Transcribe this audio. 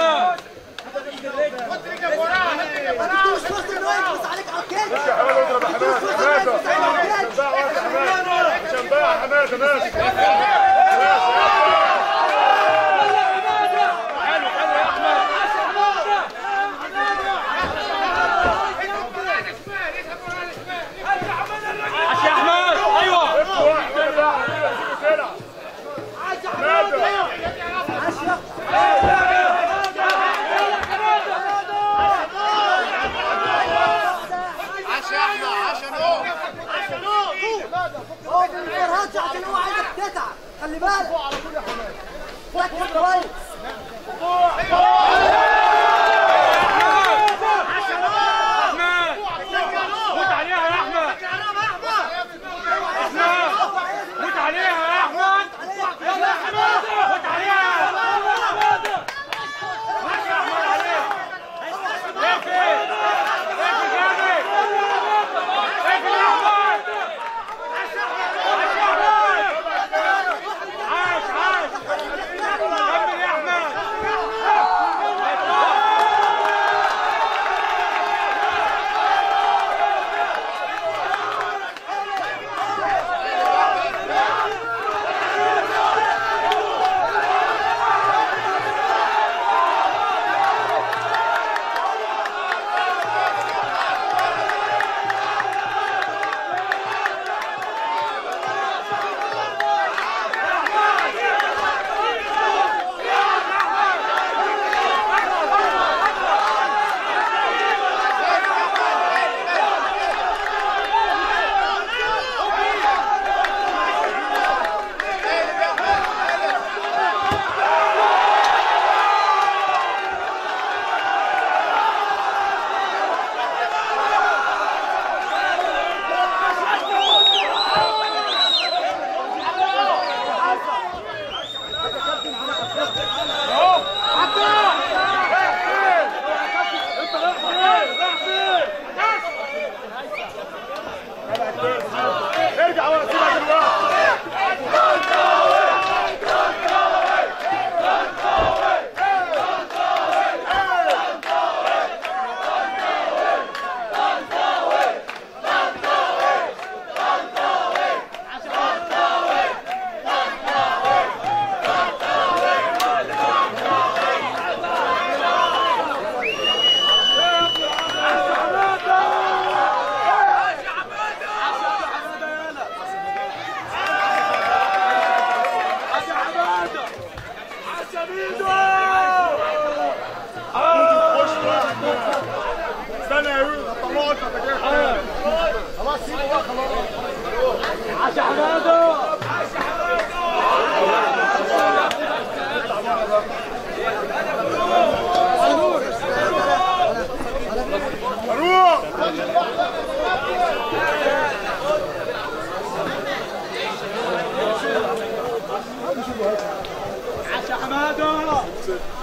احمد حماده حماده ماشي هو ما بيفرهدش عشان هو عايزك تتعب. خلي بالك. ركز كويس احمد استنى يا يوسف طلعوا جاي خلاص بقى خلاص. That's it.